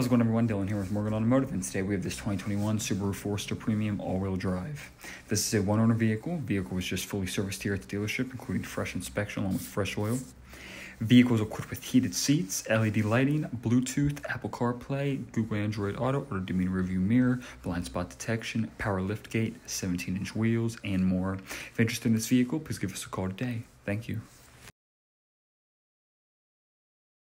How's it going, everyone? Dylan here with Morgan Automotive, and today we have this 2021 Subaru Forester Premium all-wheel drive. This is a one-owner vehicle. Vehicle was just fully serviced here at the dealership, including fresh inspection along with fresh oil. Vehicle is equipped with heated seats, LED lighting, Bluetooth, Apple CarPlay, Google Android Auto, or dimming Rearview Mirror, blind spot detection, power lift gate, 17-inch wheels, and more. If interested in this vehicle, please give us a call today. Thank you.